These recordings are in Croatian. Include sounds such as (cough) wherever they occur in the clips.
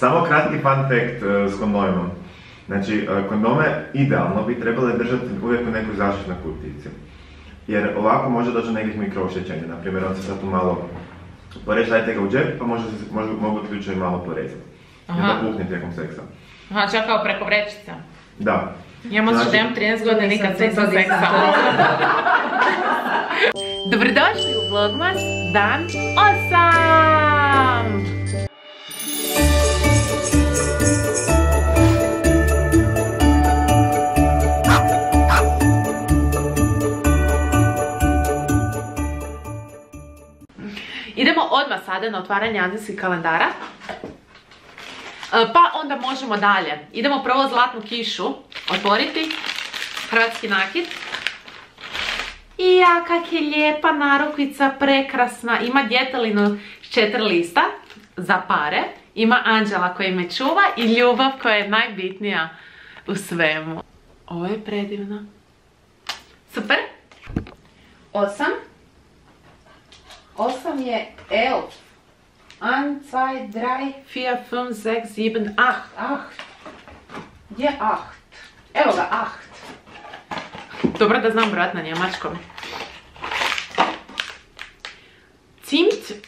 Samo kratki fun fact e, s kondomima. Znači, e, kondome idealno bi trebali držati uvijek u nekoj zaštitnoj kutici. Jer ovako može doći do nekih mikrooštećenja. Naprimjer, on se sad tu malo poreže, dajte ga u džep, pa može, se- može, mogu ključevi malo porezati. I onda Aha. pukne tijekom seksa. Aha, čak kao preko vrećica. Da. Ja možda Znači- da imam 13 godina nikad seksa seksa. (laughs) Dobrodošli u Vlogmas dan 8! Idemo odmah sada na otvaranje azijskih kalendara. E, Pa onda možemo dalje. Idemo prvo zlatnu kišu otvoriti. Hrvatski nakit. Ja, kak je lijepa narukvica, prekrasna. Ima djetelinu s četiri lista za pare. Ima anđela koji me čuva i ljubav koja je najbitnija u svemu. Ovo je predivno. Super. Osam. Osam je elf. Ein, zwei, drei, vier, fünf, sechs, sieben, acht. Acht. Gdje je acht? Evo ga, acht. Dobro da znam brojat na njemačkom. Cimt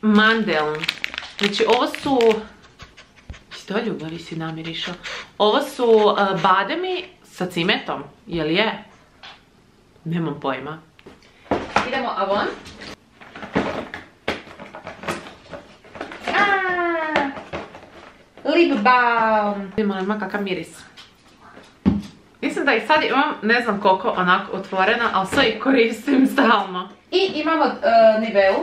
mandeln. Znači ovo su... Što ljubavi si namirišao? Ovo su uh, bademi sa cimetom. Jel je? Nemam pojma. Idemo avon. Lip balm. Vidimo ima kakav miris. Mislim da i sad imam, ne znam koliko, onako otvorena, ali sve ih koristim (laughs) stalno. I imamo uh, Niveu.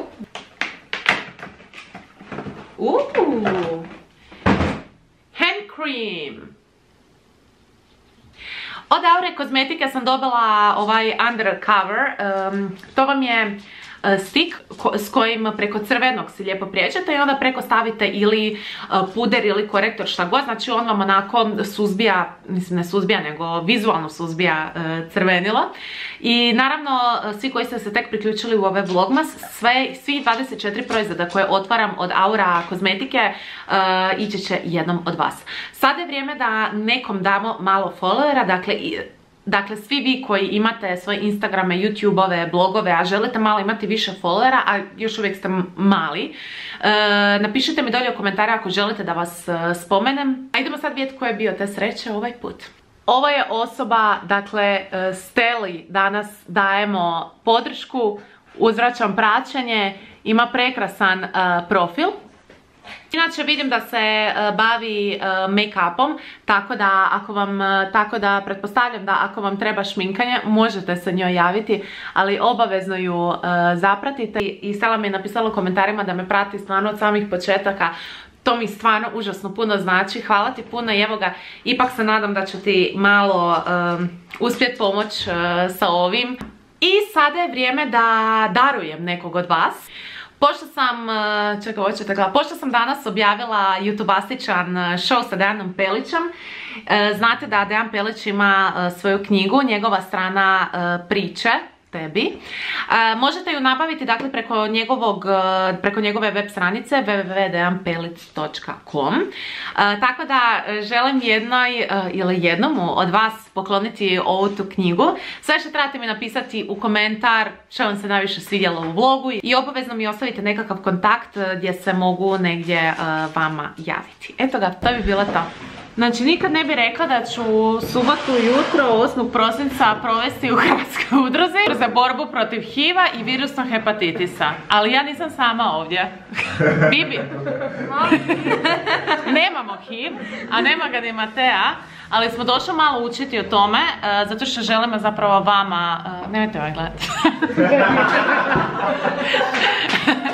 Uuu. Hand cream. Od Aure kozmetike sam dobila ovaj undercover. Um, to vam je uh, stik ko- s kojim preko crvenog si lijepo priječete i onda preko stavite ili uh, puder ili korektor šta god. Znači on vam onako suzbija, mislim ne suzbija nego vizualno suzbija uh, crvenilo. I naravno svi koji ste se tek priključili u ove vlogmas, sve, svi 24 proizvoda koje otvaram od Aura kozmetike ići će jednom od vas. Sada je vrijeme da nekom damo malo followera, dakle Dakle, svi vi koji imate svoje Instagrame, YouTubeove, blogove, a želite malo imati više followera, a još uvijek ste mali, e, napišite mi dolje u komentare ako želite da vas e, spomenem. A idemo sad vidjeti ko je bio te sreće ovaj put. Ovo je osoba, dakle, e, Steli danas dajemo podršku, uzvraćam praćenje, ima prekrasan profil. Inače vidim da se e, bavi uh, make-upom, tako da ako vam, e, tako da pretpostavljam da ako vam treba šminkanje, možete se njoj javiti, ali obavezno ju e, zapratite. I, Stella mi je napisala u komentarima da me prati stvarno od samih početaka. To mi stvarno užasno puno znači, hvala ti puno i evo ga, ipak se nadam da ću ti malo uspjet pomoć e, sa ovim. I sada je vrijeme da darujem nekog od vas. Pošto sam, e, čekaj, hoćete gledati, pošto sam danas objavila YouTubeastičan e, show sa Dejanom Pelićem, e, znate da Dejan Pelić ima svoju knjigu, njegova strana priče, tebi. E, možete ju nabaviti dakle preko njegovog, e, preko njegove web stranice www.dejanpelic.com e, Tako da želim jednoj ili jednomu od vas pokloniti ovu tu knjigu. Sve što trebate mi napisati u komentar što vam se najviše svidjelo u vlogu i obavezno mi ostavite nekakav kontakt gdje se mogu negdje vama javiti. Eto ga, to bi bilo to. Znači, nikad ne bi rekla da ću subotu jutro 8. prosinca provesti u Hrvatskoj udruzi za borbu protiv HIV-a i virusnog hepatitisa. Ali ja nisam sama ovdje. Bibi. Nemamo HIV, a nema ga ni Matea, ali smo došli malo učiti o tome, e, zato što želimo zapravo vama... e, nemojte ovaj gledati.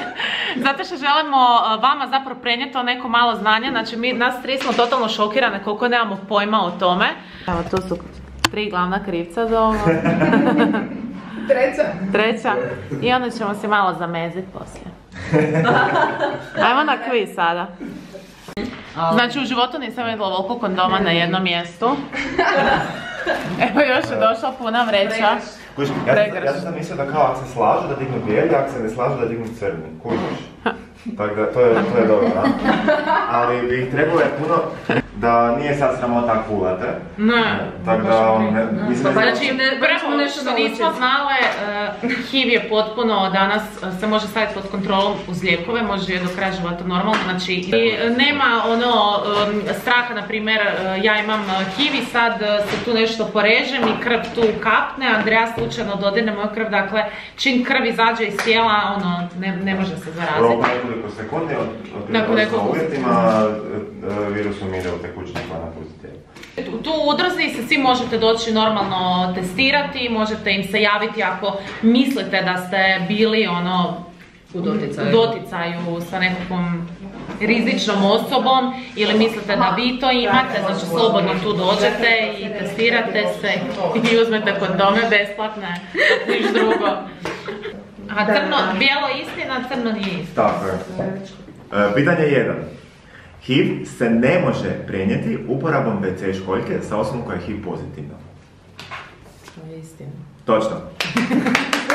(laughs) Zato što želimo uh, vama zapravo prenijeti to neko malo znanje, znači mi, nas tri smo totalno šokirane koliko nemamo pojma o tome. Evo tu su tri glavna krivca za ovo. (laughs) Treća. Treća. I onda ćemo se malo zameziti poslije. (laughs) Ajmo na kviz sada. Znači u životu nisam vidjela ovoliko kondoma na jednom mjestu. (laughs) Evo još je došla puna vreća. Ja, sam- ja sam mislio da kao ako se slažu da dignu bijeli, ako se ne slažu da dignu crni. Kužiš? Tako da, to je, to je dobro, da? Ali bi trebalo je puno da nije sad sramota ako kulate. Ne. Tako da, ne, mislim da... Znači, ne- prvo nešto što nismo naučili. znale, uh, HIV je potpuno danas uh, se može staviti pod kontrolom uz lijekove, može je do kraja života normalno, znači i uh, nema ono um, straha, na primjer, ja imam HIV i sad se tu nešto porežem i krv tu kapne, Andreja slučajno dodirne moju krv, dakle čim krv izađe iz tijela, ono, ne, ne može se zaraziti. Rok nekoliko sekundi od, od nekoliko e, e, virus tekućini koja napusti tijelo. Tu- Tu u udruzi se svi možete doći normalno testirati, možete im se javiti ako mislite da ste bili ono U doticaju. u doticaju sa nekakvom rizičnom osobom ili mislite da vi to imate, znači slobodno tu dođete i testirate se i uzmete kondome besplatne, niš drugo. A crno, bijelo je istina, crno nije istina. Tako je. E, pitanje jedan. HIV se ne može prenijeti uporabom WC školjke sa osobom koja je HIV pozitivna. To je istina. Točno.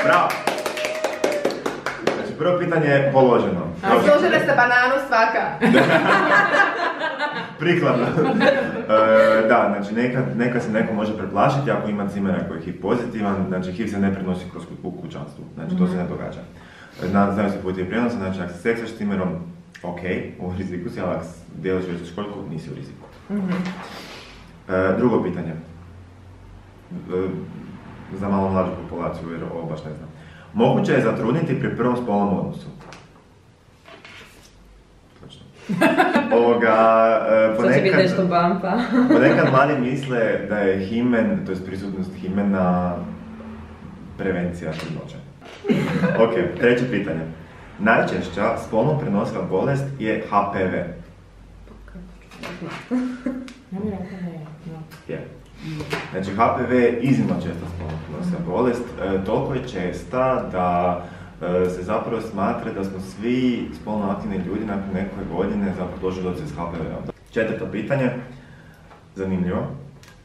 Bravo. Znači, prvo pitanje je položeno. A složile ste bananu svaka. (laughs) Prikladno. E, da, znači neka, neka se neko može preplašiti ako ima cimera koji je HIV pozitivan, znači HIV se ne prenosi kroz u kućanstvu, znači to se ne događa. Na, znaju se putevi prijenosa, znači ako se seksaš s cimerom, ok, u riziku si, ali ako dijeliš već školjku, nisi u riziku. E, drugo pitanje. E, za malo mlađu populaciju, jer ovo baš ne znam. Moguće je zatrudniti pri prvom spolnom odnosu. Točno. (laughs) Ovoga, e, biti nešto ponekad, bampa. (laughs) ponekad mladi misle da je himen, to je prisutnost himena, prevencija trudnoće. (laughs) ok, treće pitanje. Najčešća spolno prenosiva bolest je HPV. Znači HPV je iznimno česta spolno prenosiva bolest, e, toliko je česta da e, se zapravo smatra da smo svi spolno aktivni ljudi nakon neke godine zapravo došli do s HPV-om. Četvrto pitanje, zanimljivo.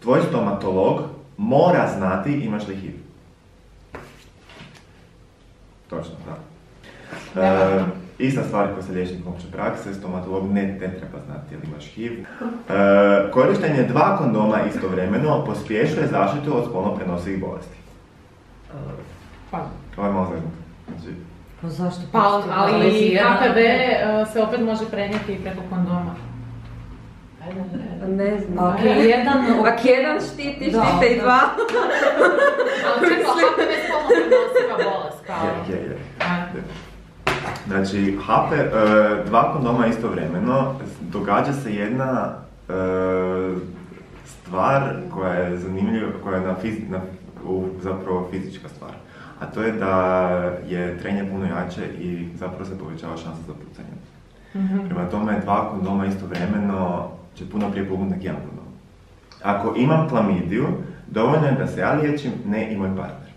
Tvoj stomatolog mora znati imaš li HIV. Točno, da. E, ista stvar kao sa liječnikom opće prakse, stomatolog ne, ne treba znati jel imaš HIV. (laughs) E, korištenje dva kondoma istovremeno pospješuje zaštitu od spolno prenosivih bolesti. Pa, Ovo je malo zagnuto. Znači, Pa zašto? pa ali jedan- HPV uh, se opet može prenijeti i preko kondoma. Ne znam. Ako je jedan, ako jedan štiti, štite i dva. (laughs) Ali čekaj, HPV je spolno prenosiva bolest, kao... je, je, je. A, Znači, HP, e, dva kondoma istovremeno, događa se jedna e, stvar koja je zanimljiva, koja je na, fiz- na u, zapravo fizička stvar. A to je da je trenje puno jače i zapravo se povećava šansa za pucanje. Prema tome, dva kondoma istovremeno će puno prije puknuti nek jedan kondom. Ako imam klamidiju, dovoljno je da se ja liječim, ne i moj partner.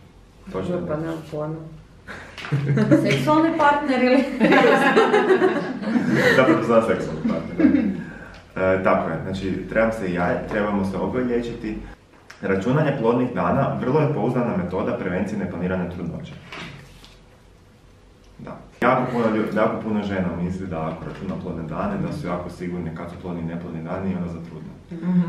Točno. Pa nemam pojma. Seksualni partner ili... (laughs) Zapravo zna seksualni partner. E, tako je, znači trebam se ja, trebamo se oboje liječiti. Računanje plodnih dana vrlo je pouzdana metoda prevencije neplanirane trudnoće. Jako puno, lju- jako puno žena misli da ako računa plodne dane, da su jako sigurni kad su plodni i neplodni dani i onda zatrudne.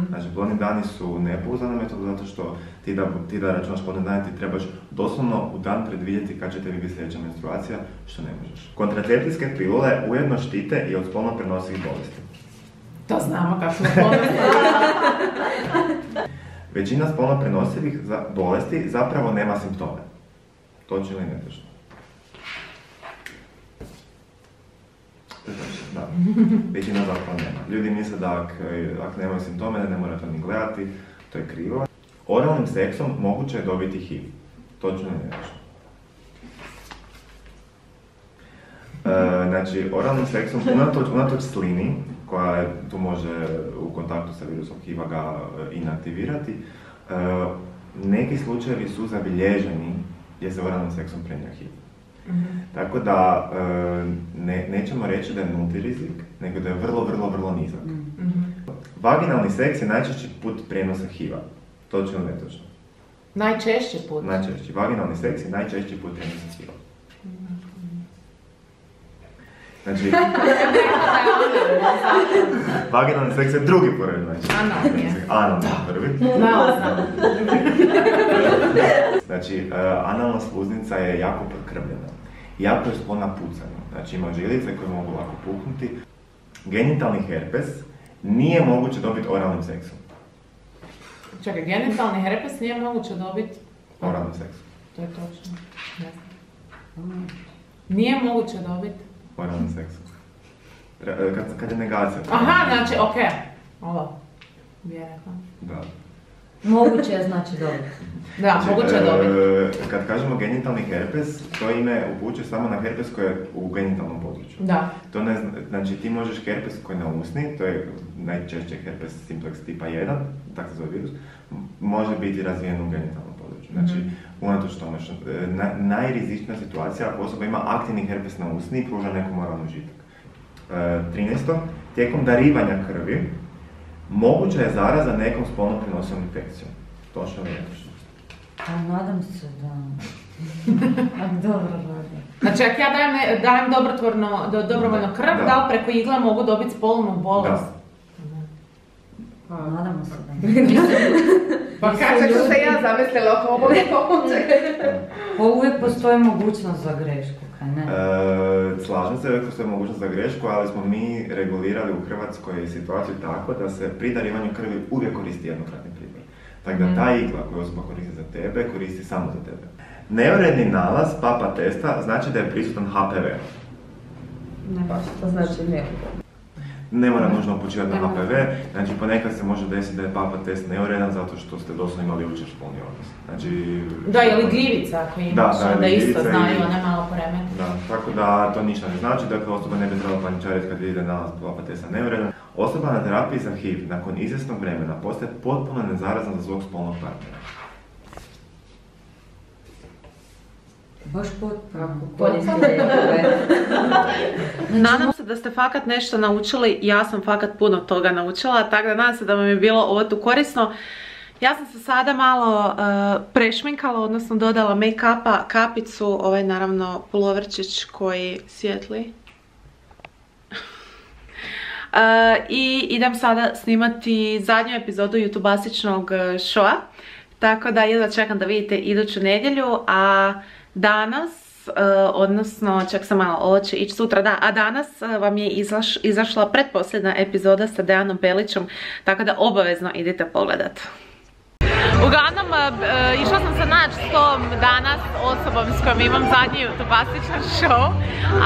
Znači, plodni dani su nepouzdana metoda zato što ti da, ti da računaš plodne dane ti trebaš doslovno u dan predvidjeti kad će tebi biti sljedeća menstruacija, što ne možeš. Kontracepcijske pilule ujedno štite i od spolno prenosivih bolesti. to znamo kako. (laughs) Većina spolno prenosivih bolesti zapravo nema simptome. Točno ili netočno? To je točno, da. (laughs) Većina zapravo nema. Ljudi misle da ak, ak nemaju simptome da ne mora to ni gledati, to je krivo. Oralnim seksom moguće je dobiti HIV. Točno ili netočno? E, znači, oralnim seksom, unatoč, unatoč slini, koja je, tu može u kontaktu sa virusom HIV-a ga e, inaktivirati, e, neki slučajevi su zabilježeni gdje se oralnim seksom prenio HIV. Tako da e, ne, nećemo reći da je nulti rizik, nego da je vrlo, vrlo, vrlo nizak. Vaginalni seks je najčešći put prijenosa HIV-a. Točno ili netočno? Najčešći put. Najčešći. Vaginalni seks je najčešći put prijenosa HIV-a. Znači, (laughs) vaginalni seks je drugi po redu, znači. Analni je. Analni je prvi. Znala (laughs) sam. Znači, e, analna sluznica je jako prekrvljena. Jako je sklona pucanju. Znači, ima žilice koje mogu lako puknuti. Genitalni herpes nije moguće dobiti oralnim seksom. Čekaj, genitalni herpes nije moguće dobiti. Oralnim seksom. To je točno. Ne znam. Nije moguće dobiti. Oralnim seksom. Tre- e, Kad, kad je negacija. Aha, znači, okej. Ovo. Vjerojatno. Da. Moguće je znači dobro. Da, Znači, moguće je e, dobiti. Kad kažemo genitalni herpes, to ime upućuje samo na herpes koji je u genitalnom području. Da. To ne zna, znači ti možeš herpes koji je na usni, to je najčešće herpes simplex tipa 1, tako se zove virus, može biti razvijen u genitalnom. Znači, Mhm. unatoč tome što, e, na, najrizičnija situacija ako osoba ima aktivni herpes na usni i pruža neku moralnu užitak. E, 13. Tijekom darivanja krvi, moguća je zaraza nekom spolno prenosivom infekcijom. Točno ili netočno? A nadam se da... (laughs) A dobro radi. Znači, ako ja dajem, dajem dobrotvorno, do, dobrovoljno krv, da. da li preko igle mogu dobiti spolnu bolest? Da. Nadamo se da. (laughs) Pa kako ću se ja zamislila oko ovog Pa uvijek postoji mogućnost za grešku, kaj ne? E, slažem se, uvijek postoji mogućnost za grešku, ali smo mi regulirali u Hrvatskoj situaciju tako da se pri darivanju krvi uvijek koristi jednokratni pribor. Tako da ta igla koju osoba koristi za tebe, koristi samo za tebe. Neuredni nalaz papa testa znači da je prisutan HPV. Pa što znači ne? Ne mora nužno upućivati na. HPV, znači ponekad se može desiti da je papa test neuredan zato što ste doslovno imali jučer spolni odnos. Znači, Da, ili gljivica ako imaš, Da, da, ili isto znaju, ili- one malo poremeti. Da, tako da to ništa ne znači, dakle osoba ne bi trebala paničariti kad vidi da je nalaz papa testa neuredan. Osoba na terapiji za HIV nakon izvjesnog vremena postaje potpuno nezarazna za svog spolnog partnera. Baš. (laughs) Nadam se da ste fakat nešto naučili, ja sam fakat puno toga naučila, tako da nadam se da vam je bilo ovo tu korisno. Ja sam se sada malo eh, prešminkala, odnosno dodala make-upa, kapicu, ovaj naravno puloverčić koji svijetli. (laughs) Eh, I idem sada snimati zadnju epizodu eh, showa. Tako da jedva čekam da vidite iduću nedjelju, a danas, eh, odnosno čak sam malo, ovo će ići sutra, da, a danas eh, vam je izaš- izašla pretposljedna epizoda sa Dejanom Pelićom, tako da obavezno idite pogledat. Uglavnom, e, e, išla sam se naći s tom danas osobom s kojom imam zadnji youtube show,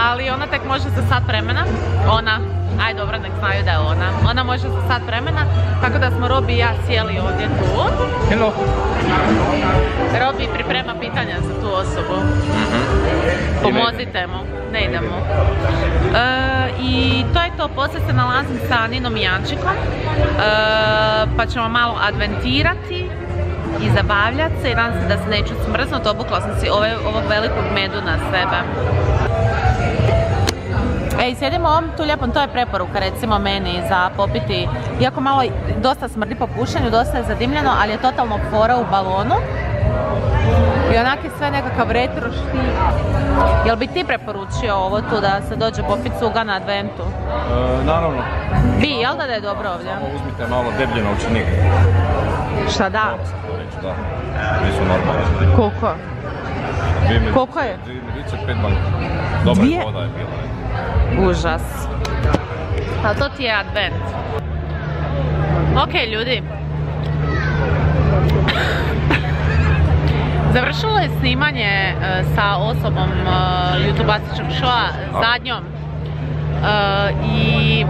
ali ona tek može za sat vremena. Ona, aj dobro, nek znaju da je ona. Ona može za sat vremena, tako da smo Robi i ja sjeli ovdje tu. Hello. Robi priprema pitanja za tu osobu. Pomozite mu, ne idemo. E, I to je to, poslije se nalazim sa Ninom i Jančikom, e, pa ćemo malo adventirati i zabavljati se i nadam se da se neću smrznut, obukla sam si ove, ovog velikog medu na sebe. Ej, sjedimo ovom tu lijepom, to je preporuka recimo meni za popiti, iako malo dosta smrdi po pušenju, dosta je zadimljeno, ali je totalno fora u balonu. I onak je sve nekakav retro štil. Jel bi ti preporučio ovo tu da se dođe popit cuga na adventu? E, naravno, Bi, jel da da je dobro ovdje? samo uzmite malo deblje novčanik. Šta da? Da. Nisu normalni. Koliko? Koliko je? Dvije medice, pet. Dobra je voda je bila. Užas. A to ti je advent. Ok ljudi. Završilo je snimanje e, sa osobom uh, youtube showa, zadnjom. E, I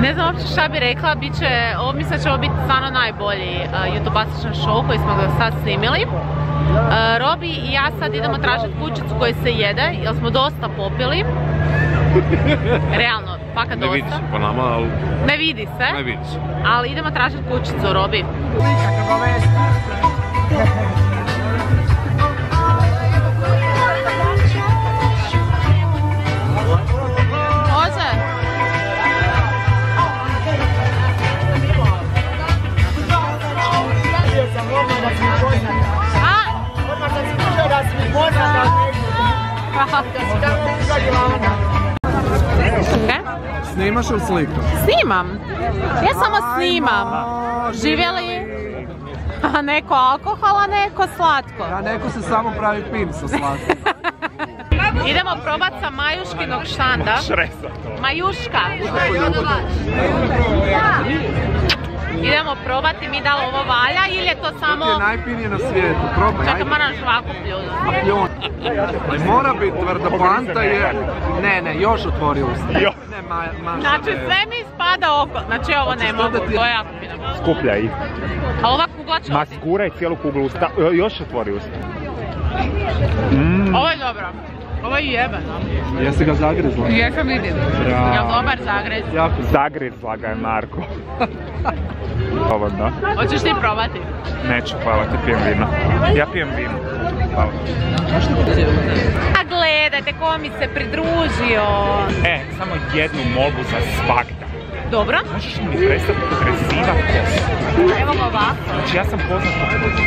ne znam uopće šta bi rekla, bit će, ovo mislim da će ovo biti stvarno najbolji youtube show koji smo do sad snimili. Robi i ja sad idemo tražiti kućicu koju se jede, jer smo dosta popili. Realno, fakat Ne vidi dosta. se po nama, ali Ne vidi se, ne vidi se. ali idemo tražiti kućicu, Robi. Može? A? (laughs) snimaš ili slikaš? Snimam. Ja samo snimam. Živjeli? A neko alkohol, a neko slatko. A neko se samo pravi pin sa slatkim. (laughs) Idemo probat sa Majuškinog štanda. Majuška. Idemo probati mi da li ovo valja ili je to samo... To je najpinije na svijetu, probaj. Čekaj, moram žvaku. A pljon. Ali mora biti tvrda, poanta je... Ne, ne, još otvori usta. Ne, ma, Znači ne. sve mi spada oko, znači ovo ne mogu, ti- to je jako fino. Skuplja ih. A ova kugla će Ma sguraj cijelu kuglu usta. Još otvori usta. Mm, Ovo je dobro. Ovo je jebeno. Jesi ga zagrizla? Jesam bravo. Jel dobar zagrez? Jako Zagrizla ga je Marko. (laughs) Slobodno. Hoćeš ti probati? Neću, hvala ti, pijem vino. Ja pijem vino. Hvala. A gledajte ko mi se pridružio. E, samo jednu molbu za svakda. Dobro. Možeš li mi prestati podrezivat kosu? Evo ga ovako. Znači ja sam poznat po kosu.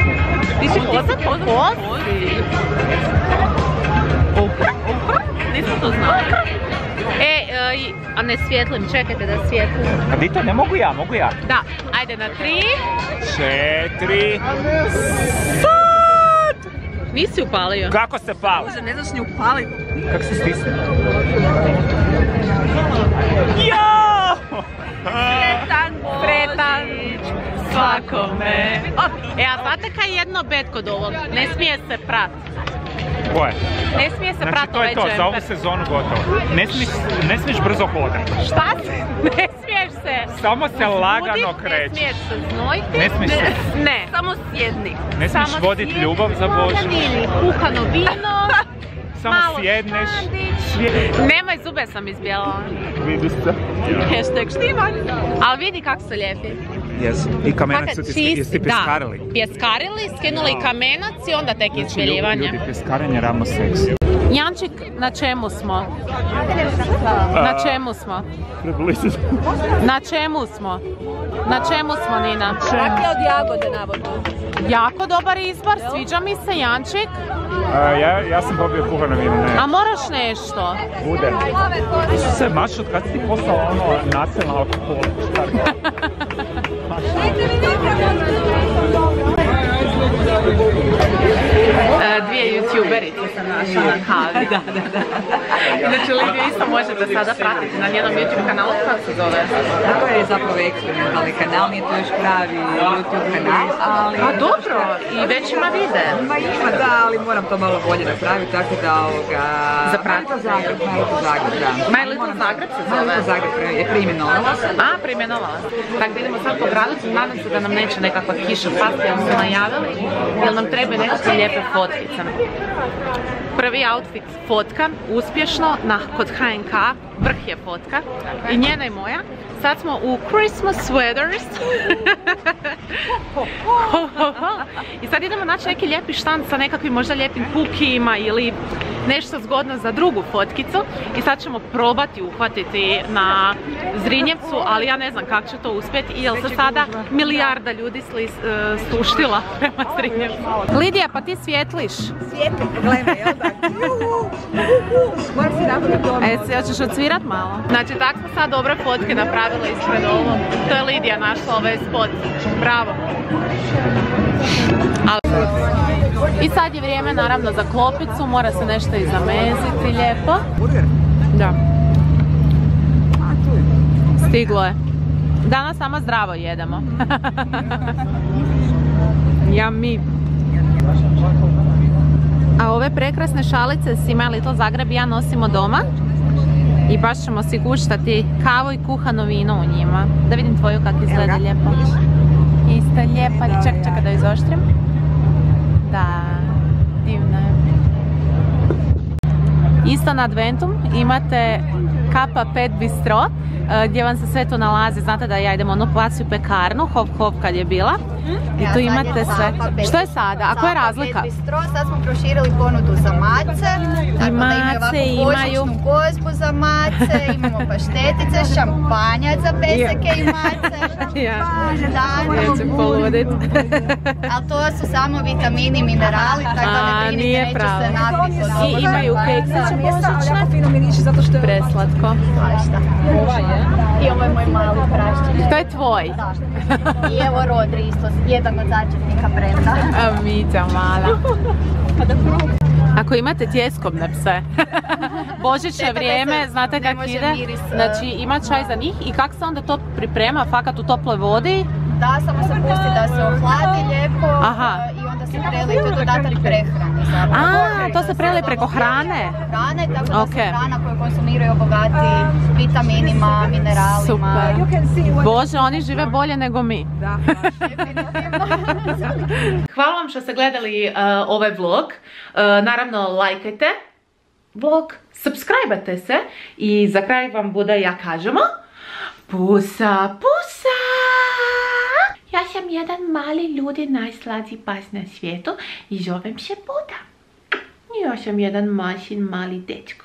Ti si poznat poznat? Pozi. Nisam to znala. E, e, a ne svijetlim, čekajte da svijetlim. A di to ne mogu ja, mogu ja. Da, ajde na tri. Četiri. Nisi upalio. Kako se pali? Ne znaš ni upaliti. Kako se stisne? Ja! Sretan svakome. E, a znate kaj je jedno bed kod ovog? Ne smije se prat. Koje? Ne smije se Znači to je to, za ovu sezonu gotovo. Ne smiješ, ne smiješ brzo hodati. Šta si? (laughs) Ne smiješ se. Samo se lagano Budiš, Ne kreći. smiješ se znojiti. Ne smiješ se- Ne. Samo sjedni. Ne smiješ Samo voditi sjedni, ljubav za Bože. Ili kuhano vino. (laughs) Samo malo sjedneš. Nemoj, zube sam izbjelala. Vidi se. Hashtag štiman. Ali vidi kako su lijepi. Jesu. I kamenac su ti, čist- jesi ti pjeskarili? Da, pjeskarili, skinuli kamenac i onda tek Znači, ljudi, izbjeljivanje. ljudi, pjeskarenje ravno seksu. Jančik, na čemu smo? Na čemu smo? Na čemu smo? Na čemu smo, Nina? Rakija od jagode, navodno. Jako dobar izbor, sviđa mi se Jančik. ja, ja sam popio kuhano vino, ne. A moraš nešto? Bude. Se maš od kad si ti postala ono nasilna (laughs) alkoholička. E, dvije youtuberice sam našla na kavi. (laughs) da, da, da. Znači Lidiju isto možete sada pratiti na njenom YouTube kanalu, kako se zove? Ovo je zapravo eksperimentalni kanal, nije to još pravi YouTube kanal, ali... A dobro, i već ima vide. Ma ima, da, ali moram to malo bolje napraviti, tako da ovoga... Zapratite. Zagreb, My Little Zagreb, da. My Little Zagreb se My zove? Little Zagreb je preimenovala se. A, primjenovala. Tako da idemo sad po gradu, nadam se da nam neće nekakva kiša pasti, jer smo najavili, jer nam treba nekakve lijepe fotkice. Prvi outfit fotka, uspješno, kod HNK, vrh je fotka, i njena i moja. Sad smo u Christmas sweaters. (laughs) I sad idemo naći neki lijepi štand sa nekakvim možda lijepim kukijima ili nešto zgodno za drugu fotkicu. I sad ćemo probati uhvatiti na Zrinjevcu, ali ja ne znam kako će to uspjeti jer se sada milijarda ljudi sli, e, stuštila prema Zrinjevcu. Lidija, pa ti svjetliš. Svijetli probleme, jel da? (laughs) Moram si napraviti ono. E, se hoćeš odsvirat malo? Znači, tako smo sad dobre fotke napravile ispred ovo. To je Lidija našla ovaj spot. Bravo. Ali- I sad je vrijeme naravno za klopicu, mora se nešto i zameziti lijepo. Da. Stiglo je. Danas samo zdravo jedemo. (laughs) ja mi. A ove prekrasne šalice s ima Little Zagreb ja nosimo doma. I baš ćemo si guštati kavu i kuhano vino u njima. Da vidim tvoju kako izgleda lijepo. Isto je lijepa. Čekaj, čekaj da izoštrim. Da, divno je. Isto na Adventum imate Kappa 5 Bistro e, gdje vam se sve to nalazi. Znate da ja idem onu placu i pekarnu, hop hop kad je bila. I tu imate sve. Što je sada? A koja je razlika? Bistro, sad smo proširili ponudu za mace. Imaju mace imaju. gozbu za mace, imamo paštetice, (laughs) šampanjac za peseke i mace. (laughs) Ja. Da, Ja ću poludit. ali to su samo vitamini i minerali, tako da ne brinite, neću se napiti od I imaju keksiće božićne. fino Preslatko. Svašta. I ovo je moj mali praščić. To je tvoj. Da. I evo Rodri isto, jedan od začetnika brenda. A, Mića mala. Ako imate tjeskobne pse, (laughs) božićno Šteta vrijeme, znate kak ide? miris, e, Znači ima čaj za njih i kak se onda to priprema, fakat u toploj vodi? Da, samo se pusti da se ohladi lijepo Aha. Onda se prelije, to je dodatak zapravo. A, to se prelije preko hrane? Hrane, tako da se hrana koju konsumiraju obogati vitaminima, mineralima. Super. Bože, oni žive bolje nego mi. (laughs) Hvala vam što ste gledali uh, ovaj vlog. Uh, naravno, lajkajte vlog, subscribe se i za kraj vam bude ja kažemo Pusa, pusa! Ja sam jedan mali ljudi najslađi pas na svijetu i zovem se Buda. Ja sam jedan mašin mali dečko.